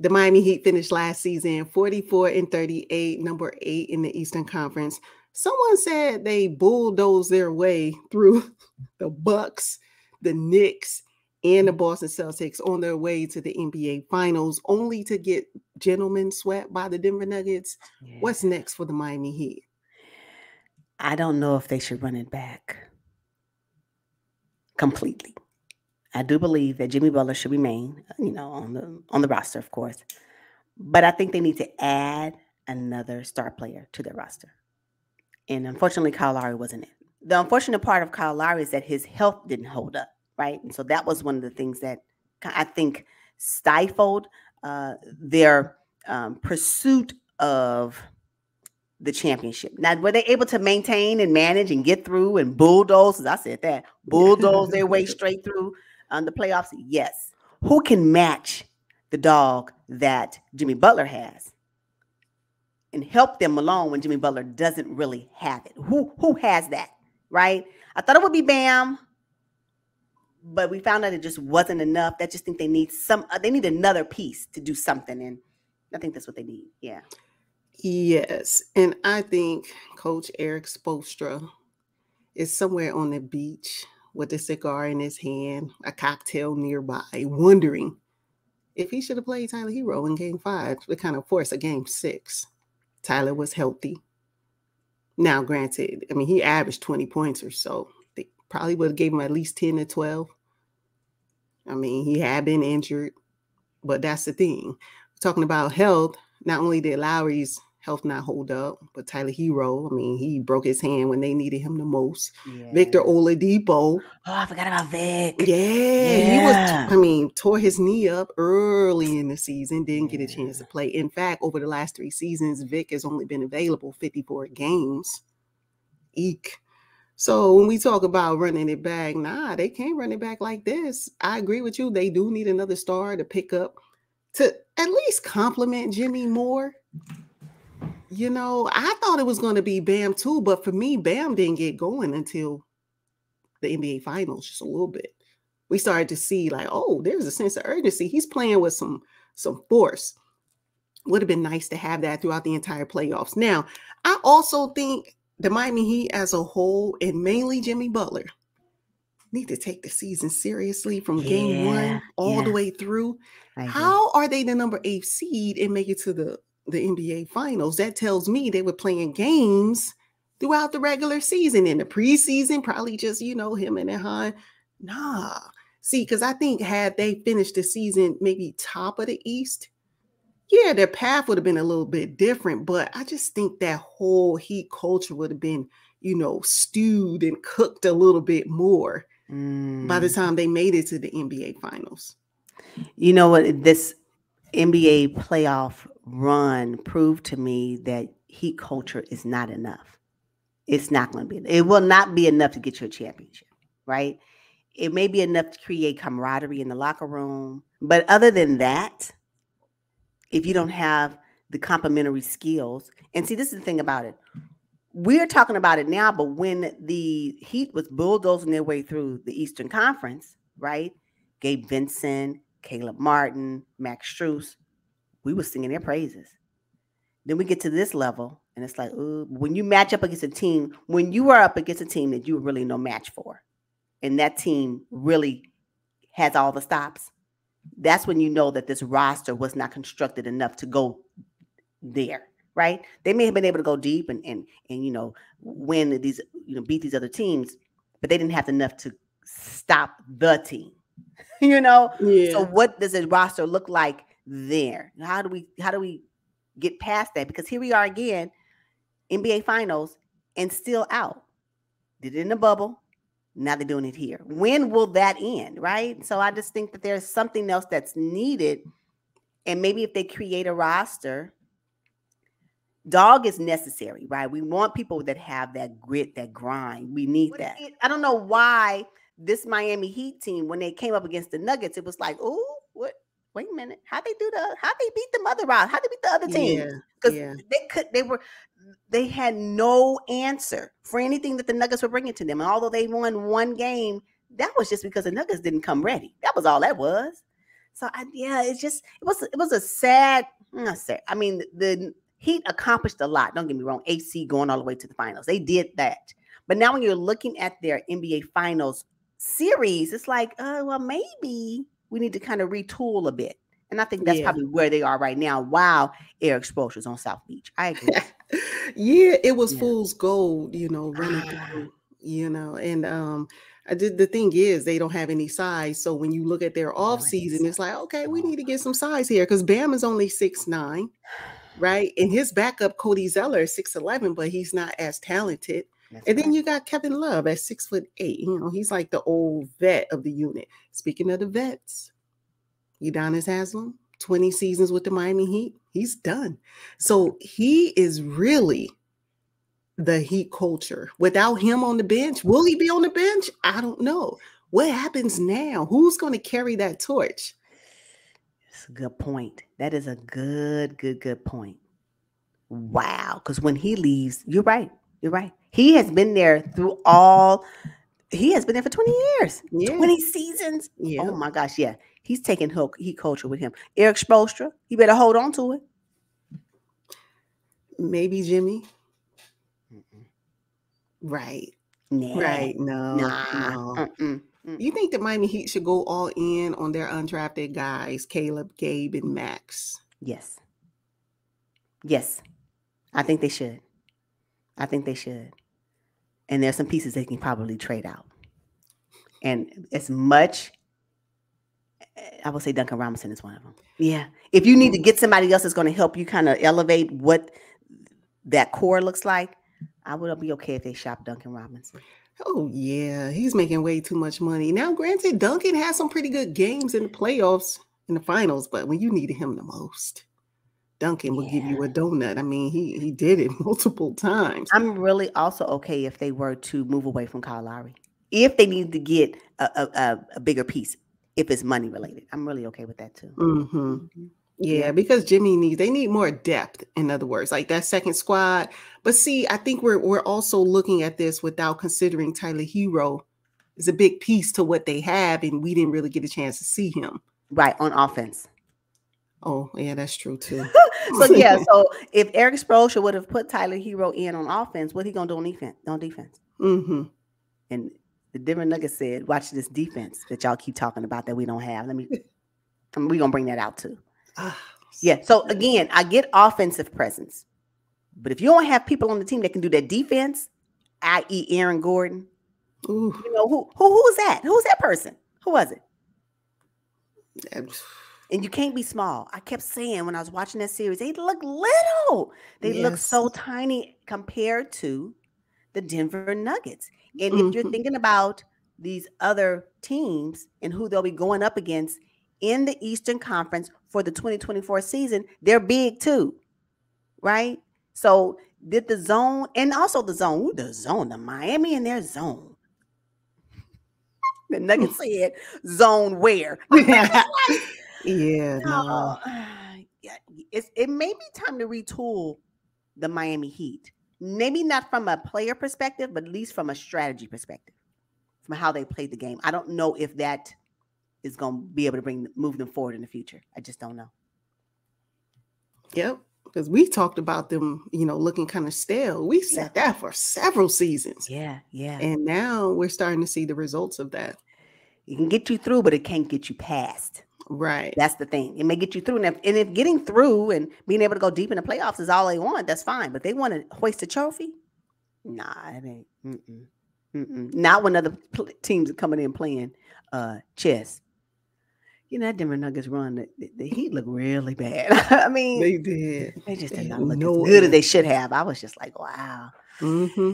The Miami Heat finished last season 44 and 38, number eight in the Eastern Conference. Someone said they bulldozed their way through the Bucks, the Knicks, and the Boston Celtics on their way to the NBA Finals, only to get gentlemen swept by the Denver Nuggets. Yeah. What's next for the Miami Heat? I don't know if they should run it back completely. I do believe that Jimmy Butler should remain, you know, on the on the roster, of course. But I think they need to add another star player to their roster. And unfortunately, Kyle Lowry wasn't it. The unfortunate part of Kyle Lowry is that his health didn't hold up, right? And so that was one of the things that I think stifled uh, their um, pursuit of the championship. Now, were they able to maintain and manage and get through and bulldoze? As I said that bulldoze their way straight through um, the playoffs? Yes. Who can match the dog that Jimmy Butler has? And help them along when Jimmy Butler doesn't really have it. Who who has that? Right? I thought it would be Bam, but we found out it just wasn't enough. I just think they need some. Uh, they need another piece to do something, and I think that's what they need. Yeah. Yes, and I think Coach Erik Spoelstra is somewhere on the beach with a cigar in his hand, a cocktail nearby, wondering if he should have played Tyler Herro in game five to kind of force a game six. Tyler was healthy. Now, granted, I mean, he averaged 20 points or so. They probably would have gave him at least 10 to 12. I mean, he had been injured, but that's the thing. Talking about health, not only did Lowry's health not hold up. But Tyler Herro, I mean, he broke his hand when they needed him the most. Yeah. Victor Oladipo. Oh, I forgot about Vic. Yeah, yeah, he was. I mean, tore his knee up early in the season. Didn't yeah. get a chance to play. In fact, over the last three seasons, Vic has only been available 54 games. Eek. So when we talk about running it back, nah, they can't run it back like this. I agree with you. They do need another star to pick up to at least compliment Jimmy Moore you know, I thought it was going to be Bam too, but for me, Bam didn't get going until the NBA Finals, just a little bit. We started to see like, oh, there's a sense of urgency. He's playing with some some force. Would have been nice to have that throughout the entire playoffs. Now, I also think the Miami Heat as a whole, and mainly Jimmy Butler, need to take the season seriously from yeah, game one all yeah. the way through. How are they the number eight seed and make it to the the NBA finals. That tells me they were playing games throughout the regular season. In the preseason, probably just, you know, him and Han. Nah. See, because I think had they finished the season maybe top of the East, yeah, their path would have been a little bit different. But I just think that whole Heat culture would have been, you know, stewed and cooked a little bit more mm. by the mm. time they made it to the NBA finals. You know what? This NBA playoff run proved to me that heat culture is not enough. It's not going to be, it will not be enough to get you a championship, right? It may be enough to create camaraderie in the locker room. But other than that, if you don't have the complementary skills, and see, this is the thing about it. We're talking about it now, but when the Heat was bulldozing their way through the Eastern Conference, right? Gabe Vincent, Caleb Martin, Max Strus, we were singing their praises. Then we get to this level, and it's like, ooh, when you match up against a team, when you are up against a team that you are really no match for, and that team really has all the stops, that's when you know that this roster was not constructed enough to go there, right? They may have been able to go deep and and and you know win these, you know, beat these other teams, but they didn't have enough to stop the team. you know? Yeah. So what does a roster look like there? How do we how do we get past that? Because here we are again, NBA finals, and still out. Did it in the bubble. Now they're doing it here. When will that end? Right. So I just think that there's something else that's needed. And maybe if they create a roster, dog is necessary, right? We want people that have that grit, that grind. We need that. I don't know why this Miami Heat team, when they came up against the Nuggets, it was like, oh, what? Wait a minute, how they do the? How they beat the mother out? How they beat the other team? Because yeah, yeah. they could, they were, they had no answer for anything that the Nuggets were bringing to them. And although they won one game, that was just because the Nuggets didn't come ready. That was all that was. So I, yeah, it's just it was it was a sad. Not sad. I mean, the Heat accomplished a lot. Don't get me wrong. AC going all the way to the finals. They did that. But now when you're looking at their NBA Finals series, it's like, uh, well, maybe we need to kind of retool a bit. And I think that's yeah. probably where they are right now. Wow, Erik Spoelstra's on South Beach. I agree. yeah, it was yeah. fool's gold, you know, running through, you know, and um I did the thing is they don't have any size. So when you look at their off season, it's like, okay, we need to get some size here because Bam is only six nine right? And his backup, Cody Zeller, is 6'11, but he's not as talented. That's and right. then you got Kevin Love at six foot eight. You know, he's like the old vet of the unit. Speaking of the vets, Udonis Haslem, 20 seasons with the Miami Heat. He's done. So he is really the Heat culture. Without him on the bench, will he be on the bench? I don't know. What happens now? Who's going to carry that torch? That's a good point. That is a good, good, good point. Wow. Because when he leaves, you're right. You're right. He has been there through all, he has been there for 20 years, yeah. 20 seasons. Yeah. Oh my gosh. Yeah. He's taking hook, he culture with him. Erik Spoelstra, he better hold on to it. Maybe Jimmy. Mm-mm. Right. Nah. Right. No. Nah. no. Mm-mm. You think the Miami Heat should go all in on their undrafted guys, Caleb, Gabe, and Max? Yes. Yes. I think they should. I think they should. And there's some pieces they can probably trade out. And as much, I will say Duncan Robinson is one of them. Yeah. If you need to get somebody else that's going to help you kind of elevate what that core looks like, I would be okay if they shop Duncan Robinson. Oh yeah, he's making way too much money. Now, granted, Duncan has some pretty good games in the playoffs in the finals, but when you needed him the most, Duncan will give you a donut. I mean, he he did it multiple times. I'm really also okay if they were to move away from Kyle Lowry. If they need to get a, a, a bigger piece, if it's money related, I'm really okay with that too. Mm-hmm. Mm-hmm. Yeah, because Jimmy needs they need more depth, in other words, like that second squad. But see, I think we're we're also looking at this without considering Tyler Herro is a big piece to what they have, and we didn't really get a chance to see him. Right, on offense. Oh, yeah, that's true too. so yeah, so if Erik Spoelstra would have put Tyler Herro in on offense, what he gonna do on defense? On defense. Mm-hmm. And the Denver Nuggets said, "Watch this defense that y'all keep talking about that we don't have." Let me. I mean, we gonna bring that out too. yeah. So again, I get offensive presence, but if you don't have people on the team that can do that defense, i.e., Aaron Gordon, Ooh. you know who who who's that? Who's that person? Who was it? And you can't be small. I kept saying when I was watching that series, they look little. They yes. look so tiny compared to the Denver Nuggets. And mm-hmm. if you're mm-hmm. thinking about these other teams and who they'll be going up against in the Eastern Conference for the 2024 season, they're big too, right? So did the zone and also the zone, ooh, the zone, the Miami and their zone. The Nuggets said zone where? yeah, no. Uh, yeah, it's it may be time to retool the Miami Heat. Maybe not from a player perspective, but at least from a strategy perspective, from how they played the game. I don't know if that is going to be able to bring move them forward in the future. I just don't know. Yep, because we talked about them, you know, looking kind of stale. We said yeah. that for several seasons. Yeah, yeah. And now we're starting to see the results of that. It can get you through, but it can't get you past. Right. That's the thing. It may get you through. And if, and if getting through and being able to go deep in the playoffs is all they want, that's fine. But they want to hoist a trophy? Nah, it ain't. Mm-mm. Mm-mm. Not when other pl- teams are coming in playing uh, chess you know, that Denver Nuggets run, the, the Heat look really bad. I mean, they did. They just did not look no as good as they should have. I was just like, wow. Mm-hmm.